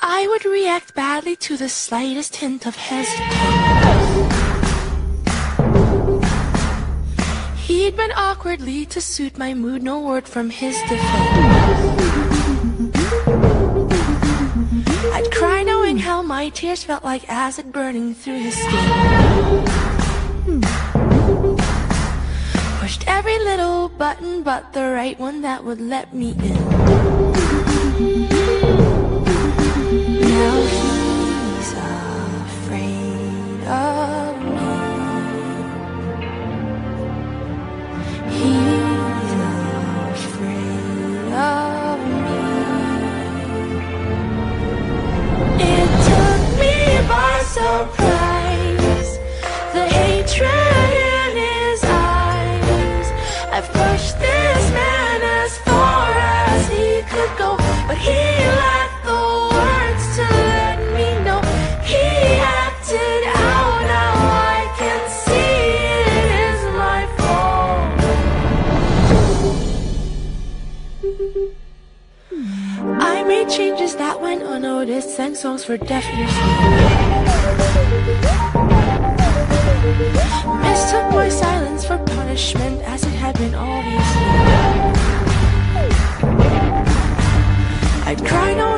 I would react badly to the slightest hint of hesitance. He'd been awkwardly to suit my mood, no word from his defense. I'd cry knowing how my tears felt like acid burning through his skin. Pushed every little button but the right one that would let me in. By. The hatred in his eyes. I've pushed this man as far as he could go, but he lacked the words to let me know he acted out. Now I can see it is my fault. I made changes that went unnoticed, sang songs for deaf ears. Mistook my silence for punishment as it had been all these years. I'd cry knowing